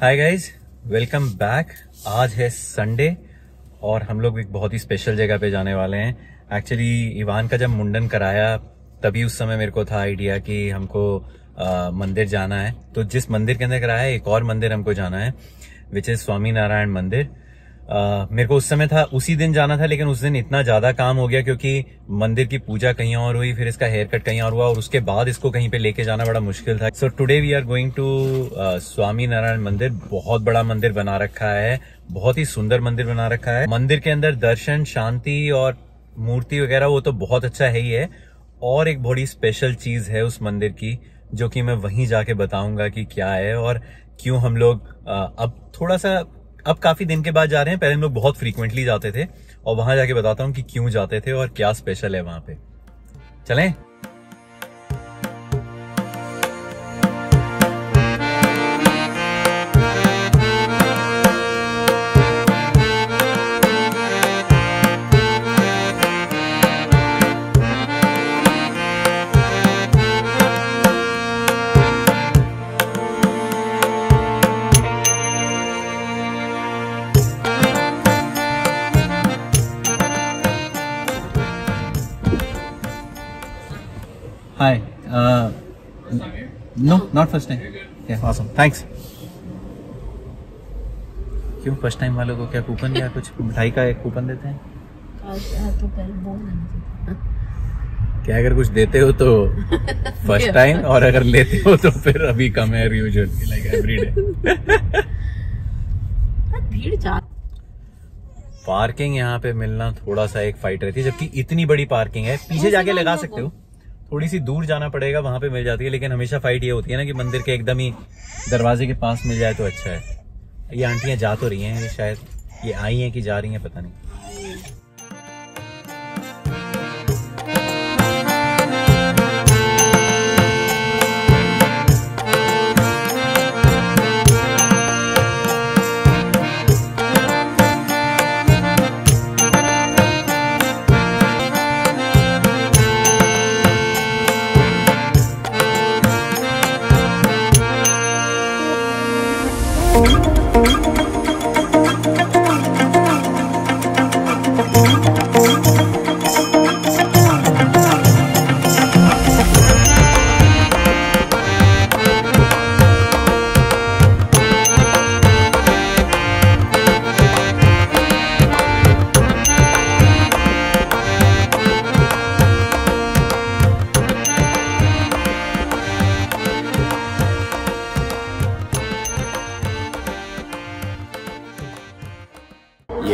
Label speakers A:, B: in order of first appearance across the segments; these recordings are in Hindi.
A: हाय गाइज़ वेलकम बैक आज है संडे और हम लोग एक बहुत ही स्पेशल जगह पे जाने वाले हैं। एक्चुअली इवान का जब मुंडन कराया तभी उस समय मेरे को था आइडिया कि हमको आ, मंदिर जाना है। तो जिस मंदिर के अंदर कराया एक और मंदिर हमको जाना है विच इज़ स्वामी नारायण मंदिर। मेरे को उस समय था, उसी दिन जाना था, लेकिन उस दिन इतना ज़्यादा काम हो गया क्योंकि मंदिर की पूजा कहीं और हुई, फिर इसका हेयर कट कहीं और हुआ, और उसके बाद इसको कहीं पे लेके जाना बड़ा मुश्किल था। So today we are going to Swaminarayan Mandir, बहुत बड़ा मंदिर बना रखा है, बहुत ही सुंदर मंदिर बना रखा है। मंदिर के अंदर दर्शन, शांति और मूर्ति वगैरह, वो तो बहुत अच्छा है ही है, और एक बड़ी स्पेशल चीज़ है उस मंदिर की, जो कि मैं वहीं जाके बताऊँगा कि क्या है और क्यों हम लोग अब थोड़ा सा अब काफ़ी दिन के बाद जा रहे हैं, पहले हम लोग बहुत फ्रीक्वेंटली जाते थे और वहाँ जाके बताता हूँ कि क्यों जाते थे और क्या स्पेशल है वहाँ पे। चलें? First time. Yeah, awesome. Thanks. क्यों फ़र्स्ट टाइम वालों को क्या कूपन या कुछ? मिठाई का एक कूपन देते हैं?
B: तो पहले
A: क्या अगर कुछ देते हो तो फ़र्स्ट टाइम और अगर लेते हो तो फिर अभी कम है यूजुअली लाइक एवरीडे
B: भीड़
A: पार्किंग यहाँ पे मिलना थोड़ा सा एक फाइट रहती है जबकि इतनी बड़ी पार्किंग है पीछे जाके लगा सकते हो। थोड़ी सी दूर जाना पड़ेगा, वहाँ पे मिल जाती है, लेकिन हमेशा फाइट ये होती है ना कि मंदिर के एकदम ही दरवाजे के पास मिल जाए तो अच्छा है। ये आंटियाँ जा तो रही हैं, शायद ये आई हैं कि जा रही हैं, पता नहीं।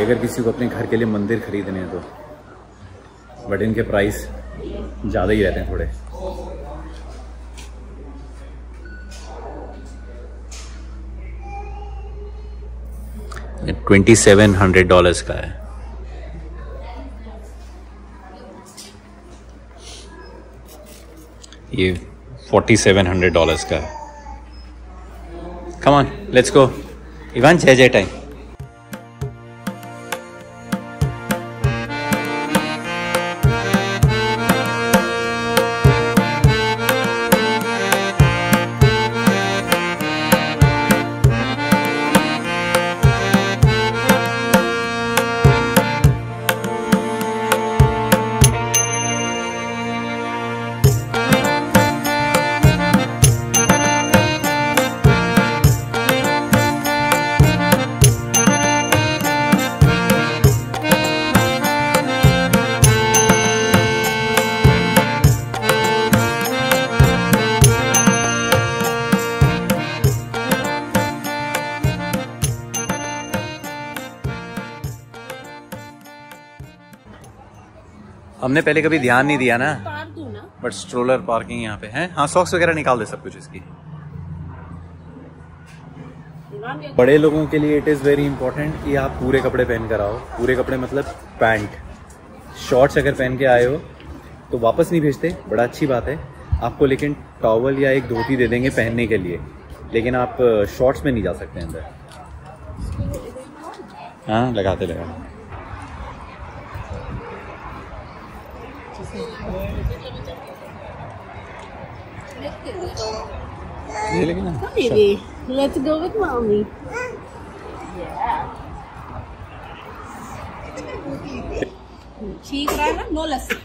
A: अगर किसी को अपने घर के लिए मंदिर खरीदने हैं तो। बट इनके प्राइस ज़्यादा ही रहते हैं थोड़े। ट्वेंटी सेवन हंड्रेड डॉलर्स का है। ये फोर्टी सेवन हंड्रेड डॉलर्स का है। कमान लेट्स गो इवन जय जय टाइम। हमने पहले कभी ध्यान नहीं दिया ना। बट स्ट्रोलर पार्किंग यहाँ पे है। हाँ सॉक्स वगैरह निकाल दे सब कुछ इसकी। बड़े लोगों के लिए इट इज़ वेरी इंपॉर्टेंट कि आप पूरे कपड़े पहन कर आओ। पूरे कपड़े मतलब पैंट। शॉर्ट्स अगर पहन के आए हो तो वापस नहीं भेजते। बड़ा अच्छी बात है। आपको लेकिन टॉवल या एक धोती दे देंगे पहनने के लिए। लेकिन आप शॉर्ट्स में नहीं जा सकते अंदर। हाँ लगाते लगाते ये लेकिन ना
B: Come baby. Let's go with mommy. ठीक रहा है ना? नो लस्सी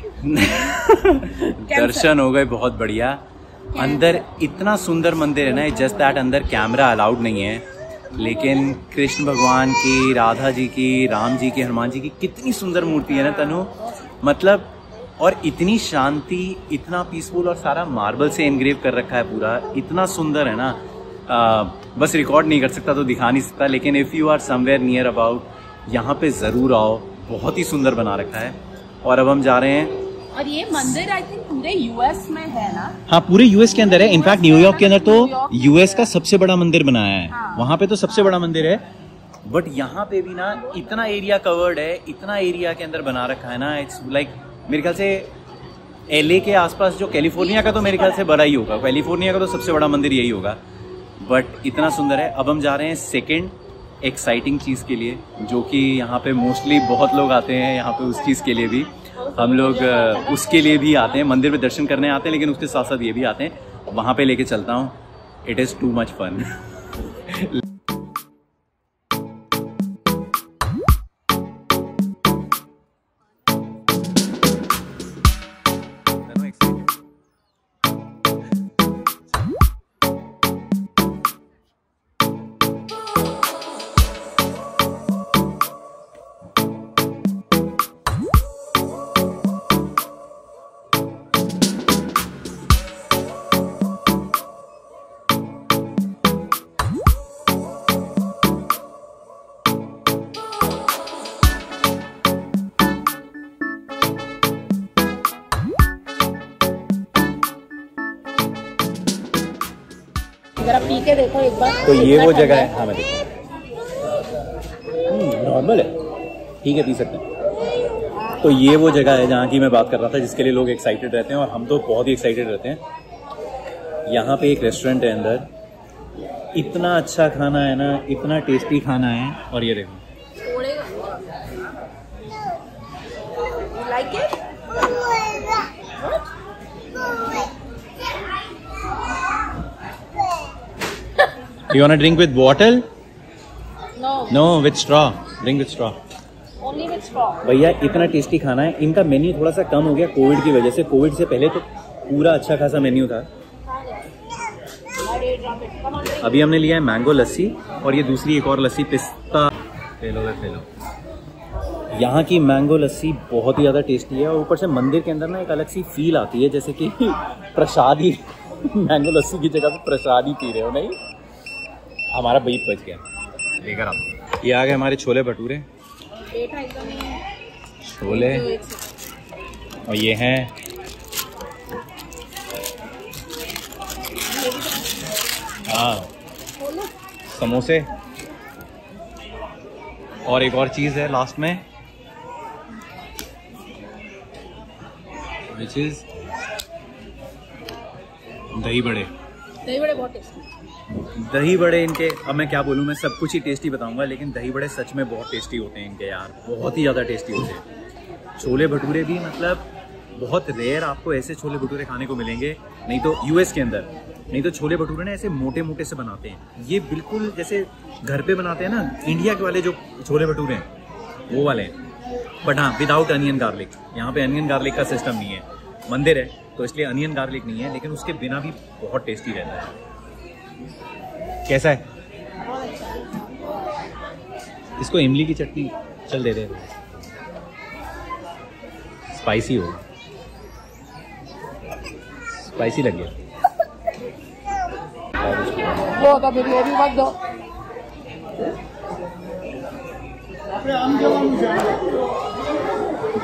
A: दर्शन हो गए बहुत बढ़िया। अंदर इतना सुंदर मंदिर है ना जस्ट दैट अंदर कैमरा अलाउड नहीं है। लेकिन कृष्ण भगवान की राधा जी की राम जी की हनुमान जी की कितनी सुंदर मूर्ति है ना तनु? मतलब और इतनी शांति इतना पीसफुल और सारा मार्बल से एनग्रेव कर रखा है पूरा। इतना सुंदर है ना। आ, बस रिकॉर्ड नहीं कर सकता तो दिखा नहीं सकता लेकिन if you are somewhere near about यहाँ पे ज़रूर आओ। बहुत ही सुंदर बना रखा है। और अब हम जा रहे हैं।
B: और ये मंदिर आई थिंक पूरे यूएस में है ना?
A: हाँ पूरे यूएस के अंदर है। इनफैक्ट न्यूयॉर्क के अंदर तो यूएस का सबसे बड़ा मंदिर बनाया है।
B: हाँ।
A: वहाँ पे तो सबसे बड़ा मंदिर है। बट यहाँ पे भी ना इतना एरिया कवर्ड है इतना एरिया के अंदर बना रखा है ना। इट्स लाइक मेरे ख्याल से एलए के आसपास जो कैलिफ़ोर्निया का तो मेरे ख्याल से बड़ा ही होगा। कैलिफ़ोर्निया का तो सबसे बड़ा मंदिर यही होगा। बट इतना सुंदर है। अब हम जा रहे हैं सेकेंड एक्साइटिंग चीज़ के लिए, जो कि यहाँ पे मोस्टली बहुत लोग आते हैं यहाँ पे उस चीज़ के लिए भी। हम लोग उसके लिए भी आते हैं। मंदिर में दर्शन करने आते हैं, लेकिन उसके साथ साथ ये भी आते हैं। वहाँ पे लेके चलता हूँ। It is too much fun
B: जरा पी के देखो एक बार।
A: तो ये वो जगह है। हाँ मैं देखता नॉर्मल है। ठीक है पी सकते हैं। तो ये वो जगह है जहाँ की मैं बात कर रहा था जिसके लिए लोग एक्साइटेड रहते हैं और हम तो बहुत ही एक्साइटेड रहते हैं। यहाँ पे एक रेस्टोरेंट है अंदर। इतना अच्छा खाना है ना इतना टेस्टी खाना है। और ये देखो।
B: Like it
A: you want drink with bottle
B: no
A: no with straw drink with straw
B: only with straw
A: भैया इतना टेस्टी खाना है। इनका मेन्यू थोड़ा सा कम हो गया कोविड की वजह से। कोविड से पहले तो पूरा अच्छा खासा मेन्यू था। अभी हमने लिया है मैंगो लस्सी और ये दूसरी एक और लस्सी पिस्ता। फेलो है फेलो। यहाँ की मैंगो लस्सी बहुत ही ज़्यादा टेस्टी है और ऊपर से मंदिर के अंदर ना एक अलग सी फील आती है जैसे कि प्रसाद ही मैंगो लस्सी की जगह पे प्रसाद ही पी रहे हो नहीं? हमारा बीप बच गया। लेकर आप ये आ गए हमारे छोले भटूरे। छोले। और ये हैं। हाँ। समोसे। और एक और चीज़ है लास्ट में। विच इज़ दही बड़े।
B: दही बड़े बहुत टेस्टी।
A: दही बड़े इनके, अब मैं क्या बोलूँ, मैं सब कुछ ही टेस्टी बताऊँगा, लेकिन दही बड़े सच में बहुत टेस्टी होते हैं इनके यार, बहुत ही ज़्यादा टेस्टी होते हैं। छोले भटूरे भी मतलब बहुत रेयर आपको ऐसे छोले भटूरे खाने को मिलेंगे, नहीं तो यूएस के अंदर, नहीं तो छोले भटूरे ना ऐसे मोटे मोटे से बनाते हैं। ये बिल्कुल जैसे घर पे बनाते हैं ना इंडिया के वाले जो छोले भटूरे हैं, वो वाले हैं। बट हाँ विदाउट अनियन गार्लिक यहाँ पे अनियन गार्लिक का सिस्टम नहीं है। मंदिर है तो इसलिए अनियन गार्लिक नहीं है, लेकिन उसके बिना भी बहुत टेस्टी रहता है। कैसा है? इसको इमली की चटनी चल दे दे। स्पाइसी हो स्पाइसी लग गया।
B: वो फिर ये भी मत दो।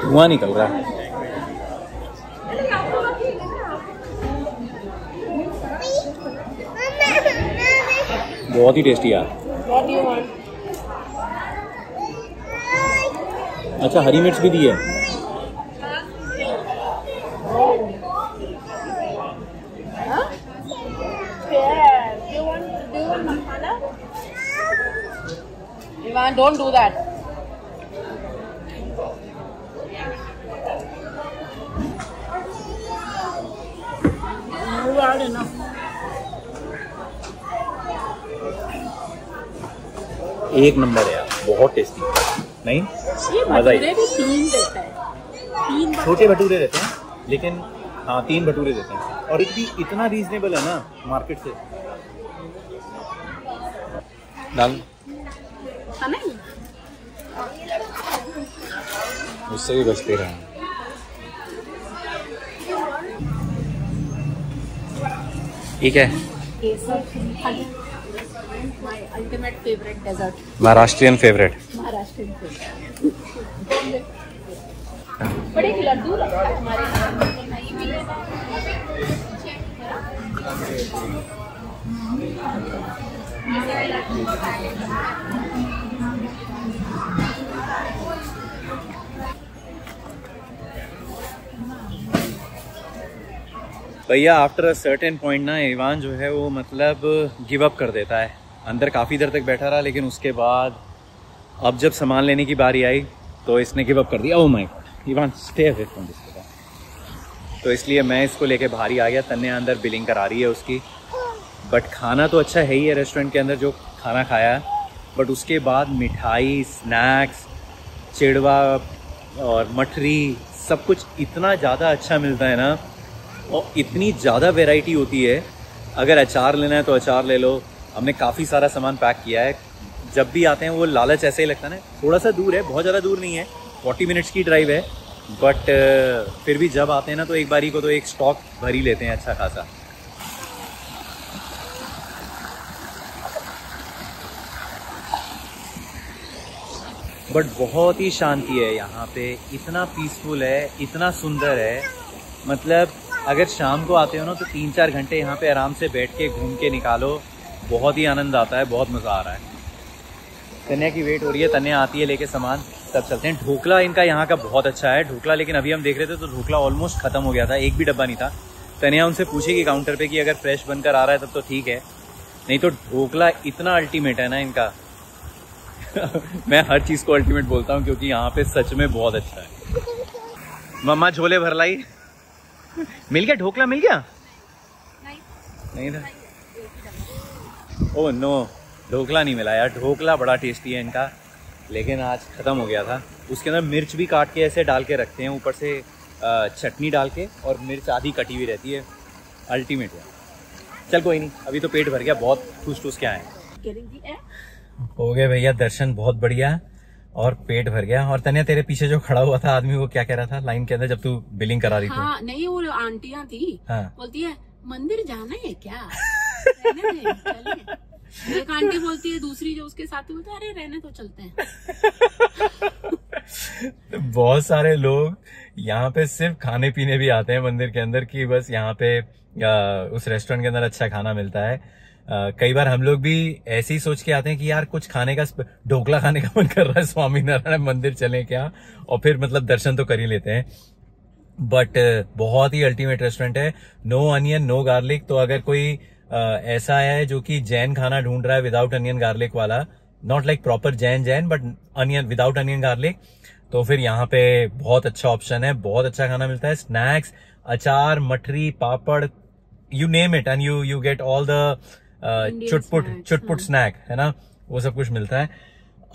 A: धुआँ निकल रहा। है बहुत ही टेस्टी यार। अच्छा हरी मिर्च भी दी है।
B: Don't do that.
A: एक नंबर है यार बहुत टेस्टी नहीं? मज़ा ही
B: भटूरे भी तीन देता है। तीन भटूरे।
A: छोटे भटूरे रहते हैं लेकिन हाँ तीन भटूरे देते हैं। और इतनी इतना रीजनेबल है ना मार्केट से।
B: नहीं
A: उससे भी बचते रहे। ठीक है।
B: केसर shrikhand my ultimate favourite dessert
A: Maharashtrian favourite
B: Maharashtra एक लड्डू रखा है हमारे।
A: भैया आफ्टर अ सर्टेन पॉइंट ना इवान जो है वो मतलब गिव अप कर देता है। अंदर काफ़ी देर तक बैठा रहा, लेकिन उसके बाद अब जब सामान लेने की बारी आई तो इसने गिव अप कर दिया। ओ my god Ivan stay away from this तो इसलिए मैं इसको लेके बाहर ही आ गया। तन्ने अंदर बिलिंग करा रही है उसकी। बट खाना तो अच्छा है ही है रेस्टोरेंट के अंदर जो खाना खाया है। बट उसके बाद मिठाई स्नैक्स चिड़वा और मठरी, सब कुछ इतना ज़्यादा अच्छा मिलता है ना। और इतनी ज़्यादा वेराइटी होती है। अगर अचार लेना है तो अचार ले लो। हमने काफ़ी सारा सामान पैक किया है। जब भी आते हैं, वो लालच ऐसे ही लगता है ना थोड़ा सा दूर है, बहुत ज़्यादा दूर नहीं है। फोर्टी मिनट्स की ड्राइव है। बट फिर भी जब आते हैं ना तो एक बारी को तो एक स्टॉक भर ही लेते हैं अच्छा खासा। बट बहुत ही शांति है यहाँ पे। इतना पीसफुल है, इतना सुंदर है। मतलब अगर शाम को आते हो ना तो तीन चार घंटे यहाँ पे आराम से बैठ के, घूम के निकालो। बहुत ही आनंद आता है बहुत मज़ा आ रहा है। तन्या की वेट हो रही है तन्या आती है लेके सामान तब चलते हैं। ढोकला इनका यहाँ का बहुत अच्छा है ढोकला लेकिन अभी हम देख रहे थे तो ढोकला ऑलमोस्ट खत्म हो गया था एक भी डब्बा नहीं था। तन्या उनसे पूछेगी काउंटर पे कि अगर फ्रेश बनकर आ रहा है तब तो ठीक है। नहीं तो ढोकला इतना अल्टीमेट है ना इनका। मैं हर चीज़ को अल्टीमेट बोलता हूँ क्योंकि यहाँ पे सच में बहुत अच्छा है। मम्मा झोले भर लाई मिल गया ढोकला मिल गया? नहीं। था? ओह नो ढोकला नहीं मिला यार। ढोकला बड़ा टेस्टी है इनका। लेकिन आज ख़त्म हो गया था। उसके अंदर मिर्च भी काट के ऐसे डाल के रखते हैं ऊपर से चटनी डाल के और मिर्च आधी कटी हुई रहती है। अल्टीमेट है। चल कोई नहीं अभी तो पेट भर गया बहुत खुश ठूस के आए हैं. हो गए भैया दर्शन बहुत बढ़िया और पेट भर गया। और तनिया तेरे पीछे जो खड़ा हुआ था आदमी वो क्या कह रहा था? लाइन के अंदर जब तू बिलिंग करा रही थी।
B: हाँ नहीं वो आंटिया थी।
A: हाँ।
B: बोलती है मंदिर जाना है क्या। एक आंटी बोलती है दूसरी जो उसके साथ बोलती अरे रहने तो चलते हैं।
A: बहुत सारे लोग यहाँ पे सिर्फ़ खाने पीने भी आते हैं मंदिर के अंदर कि बस यहाँ पे आ, उस रेस्टोरेंट के अंदर अच्छा खाना मिलता है। आ, कई बार हम लोग भी ऐसे ही सोच के आते हैं कि यार कुछ खाने का ढोकला खाने का मन कर रहा है स्वामी नारायण मंदिर चलें क्या? और फिर मतलब दर्शन तो कर ही लेते हैं। बट बहुत ही अल्टीमेट रेस्टोरेंट है। नो अनियन नो गार्लिक तो अगर कोई ऐसा है जो कि जैन खाना ढूंढ रहा है विदाउट अनियन गार्लिक वाला। Not like proper Jain Jain but onion without onion garlic तो फिर यहाँ पे बहुत अच्छा ऑप्शन है बहुत अच्छा खाना मिलता है। स्नैक्स अचार मठरी पापड़ you name it and you you get all the चुटपुट चुटपुट स्नैक है ना? वो सब कुछ मिलता है।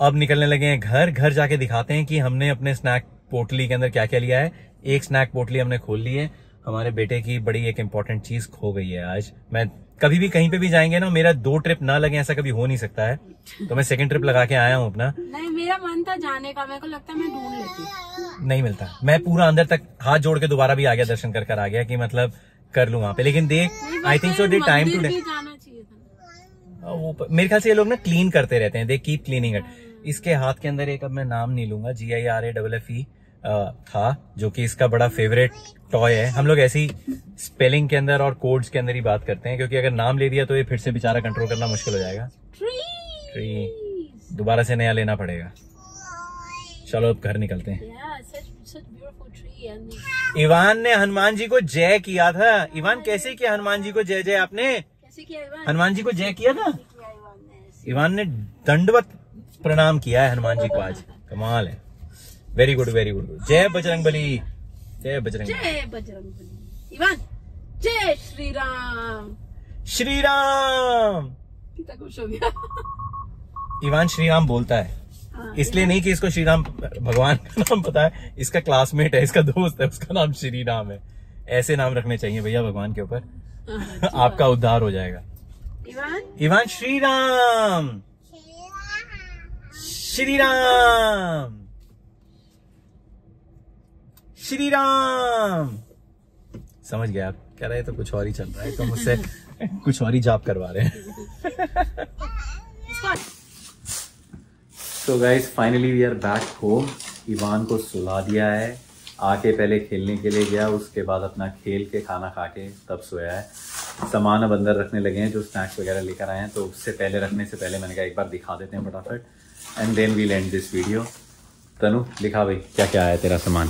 A: अब निकलने लगे हैं घर। घर जाके दिखाते हैं कि हमने अपने स्नैक पोटली के अंदर क्या क्या लिया है। एक स्नैक पोटली हमने खोल ली है। हमारे बेटे की बड़ी एक इंपॉर्टेंट चीज़ खो गई है आज। मैं कभी भी कहीं पे भी जाएँगे ना मेरा दो ट्रिप ना लगे ऐसा कभी हो नहीं सकता है। तो मैं सेकंड ट्रिप लगा के आया हूँ अपना।
B: नहीं मेरा मन था जाने का मेरे को लगता है मैं ढूंढ लेती
A: नहीं मिलता। मैं पूरा अंदर तक हाथ जोड़ के दोबारा भी आ गया दर्शन कर कर आ गया कि मतलब कर लू वहाँ पे। लेकिन देख I think so the time too
B: था।
A: वो मेरे ख्याल से ये लोग ना क्लीन करते रहते हैं दे कीप क्लीनिंग इट इसके हाथ के अंदर एक अब मैं नाम नहीं लूँगा G I R A double F E था जो कि इसका बड़ा फेवरेट टॉय है। हम लोग ऐसी स्पेलिंग के अंदर और कोड्स के अंदर ही बात करते हैं क्योंकि अगर नाम ले दिया तो ये फिर से बेचारा कंट्रोल करना मुश्किल हो जाएगा।
B: ट्री
A: दोबारा से नया लेना पड़ेगा। चलो अब घर निकलते हैं।
B: Yeah, such such
A: इवान ने हनुमान जी को जय किया था। इवान कैसे किया हनुमान जी को जय जय आपने? हनुमान जी को जय किया था?
B: इवान ने
A: दंडवत प्रणाम किया है हनुमान जी को आज। कमाल है। वेरी गुड वेरी गुड जय बजरंग बली जय बजरंग।
B: जय बजरंग बली इवान जय श्री राम
A: श्री राम
B: कितना खुश हो गया।
A: ईवान श्री राम बोलता है।
B: हाँ,
A: इसलिए नहीं कि इसको श्री राम भगवान का नाम पता है। इसका क्लासमेट है इसका दोस्त है उसका नाम श्री राम है। ऐसे नाम रखने चाहिए भैया भगवान के ऊपर।
B: हाँ,
A: आपका उद्धार हो जाएगा।
B: इवान
A: इवान श्री राम श्री राम श्री राम समझ गया आप कह रहे तो कुछ और ही चल रहा है तो मुझसे कुछ और ही जाप करवा रहे हैं। तो guys finally we are back home Ivaan को सुला दिया है। आके पहले खेलने के लिए गया उसके बाद अपना खेल के खाना खा के तब सोया है। सामान अब अंदर रखने लगे हैं जो स्नैक्स वगैरह लेकर आए हैं तो उससे पहले रखने से पहले मैंने कहा एक बार दिखा देते हैं फटाफट। And then we end this video Tanu दिखा भाई क्या क्या आया तेरा सामान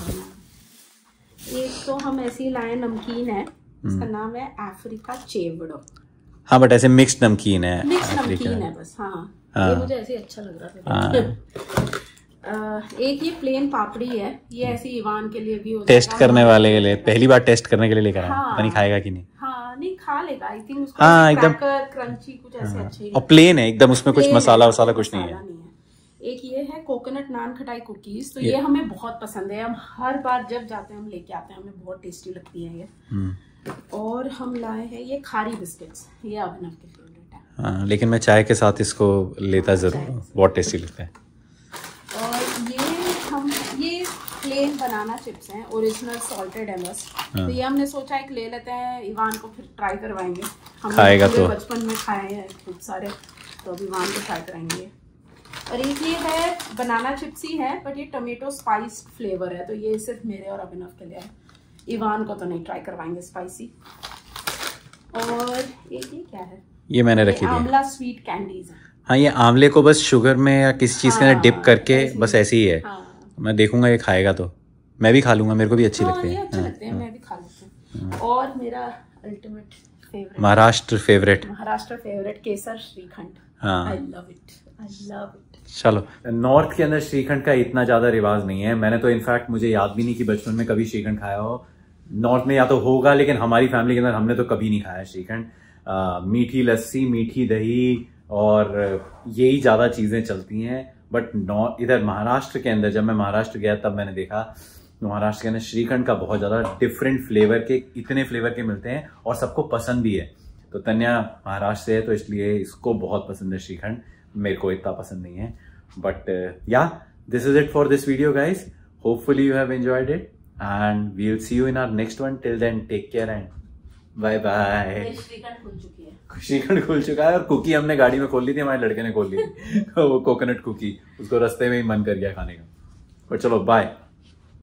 B: एक तो हम ऐसे ही लाए नमकीन है
A: हम्म।
B: इसका नाम है अफ्रीका चेवड़ो।
A: हाँ बट ऐसे मिक्स्ड नमकीन है
B: मिक्स नमकीन है बस हाँ।
A: हाँ।
B: ये मुझे ऐसे अच्छा लग रहा
A: हाँ।
B: था एक ये प्लेन पापड़ी है ये ऐसे इवान के लिए भी हो
A: टेस्ट। करने वाले के लिए पहली बार टेस्ट करने के लिए लेकर आया
B: हाँ।
A: पता नहीं खाएगा कि नहीं।
B: हाँ नहीं खा लेगा। आई थिंक उसको
A: हाँ, एकदम-
B: क्रंची कुछ ऐसे अच्छे
A: और प्लेन है एकदम उसमें कुछ मसाला
B: है,
A: वसाला कुछ नहीं है।
B: एक ये है कोकोनट नान खटाई कुकीज तो
A: ये-
B: ये हमें बहुत पसंद है। हम हर बार जब जाते हैं हम लेके आते हैं हमें बहुत टेस्टी लगती है ये।
A: हम्म।
B: और हम लाए हैं ये खारी बिस्किट्स ये अभिनव के फेवरेट है।
A: हाँ लेकिन मैं चाय के साथ इसको लेता ज़रूर बहुत टेस्टी लगता है।
B: और ये हम ये प्लेन बनाना चिप्स हैं ओरिजिनल सॉल्टेड है। बस। तो ये हमने सोचा एक ले लेते हैं इवान को फिर ट्राई करवाएँगे। हम
A: खाएगा तो।
B: बचपन में खाए हैं खूब सारे तो अब इवान को ट्राई कराएँगे। और एक ये है बनाना चिप्स ही है बट ये टोमेटो स्पाइस फ्लेवर है तो ये सिर्फ़ मेरे और अभिनव के लिए है। इवान को तो नहीं ट्राई करवाएँगे स्पाइसी और एक ये क्या है?
A: ये मैंने रखी थी
B: आंवला स्वीट कैंडीज है।
A: हाँ ये आंवले को बस शुगर में या किसी चीज़ के अंदर
B: हाँ,
A: डिप करके
B: ऐसे
A: बस ऐसे ही है।
B: हाँ।
A: मैं देखूँगा ये खाएगा तो। मैं भी खा लूँगा मेरे को भी अच्छी
B: हाँ,
A: लगती है।
B: अच्छे
A: हाँ,
B: लगते हैं मैं भी खा लेती हूँ। और मेरा ultimate favourite
A: Maharashtra favourite
B: Maharashtra favourite केसर श्रीखंड।
A: हाँ।
B: I love it I love it
A: चलो। नॉर्थ के अंदर श्रीखंड का इतना ज़्यादा रिवाज नहीं है। मैंने तो इनफैक्ट मुझे याद भी नहीं कि बचपन में कभी श्रीखंड खाया हो। नॉर्थ में या तो होगा, लेकिन हमारी फैमिली के अंदर हमने तो कभी नहीं खाया श्रीखंड। मीठी लस्सी, मीठी दही और यही ज़्यादा चीज़ें चलती हैं। बट नॉर्थ इधर महाराष्ट्र के अंदर, जब मैं महाराष्ट्र गया, तब मैंने देखा, महाराष्ट्र के अंदर श्रीखंड का बहुत ज़्यादा डिफरेंट फ्लेवर के, इतने फ्लेवर के मिलते हैं और सबको पसंद भी है। तो तन्या महाराष्ट्र से है तो इसलिए इसको बहुत पसंद है श्रीखंड। मेरे को इतना पसंद नहीं है। But yeah this is it for this video guys hopefully you have enjoyed it and we will see you in our next one till then take care and bye bye shrikhand खुल चुका है। और कुकी हमने गाड़ी में खोल ली थी हमारे लड़के ने खोल ली। थी वो कोकोनट कुकी उसको रस्ते में ही मन कर गया खाने का। पर चलो बाय